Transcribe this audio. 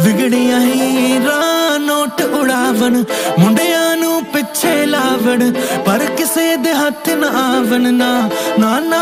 ਵਿਗੜੀਆਂ ਹੀਰਾ note ਉਡਾਵਣ, ਮੁੰਡਿਆਂ ਨੂੰ ਪਿੱਛੇ ਲਾਵਣ, ਪਰ ਕਿਸੇ ਦੇ ਹੱਥ ਨਾ ਨਾ ਨਾ